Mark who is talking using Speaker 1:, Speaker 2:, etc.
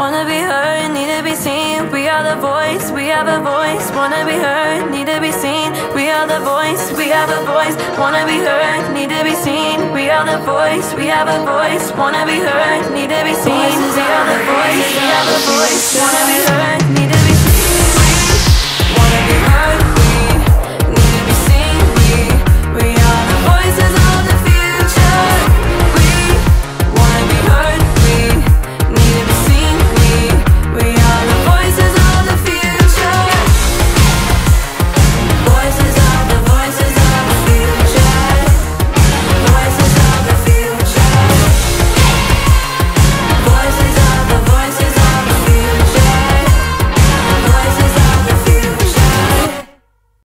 Speaker 1: Wanna be heard, need to be seen. We are the voice, we have a voice. Wanna be heard, need to be seen. We are the voice, we have a voice. Wanna be heard, need to be seen. We are the voice, we have a voice. Wanna be heard, need to be seen. We are the voice, we have a voice. Wanna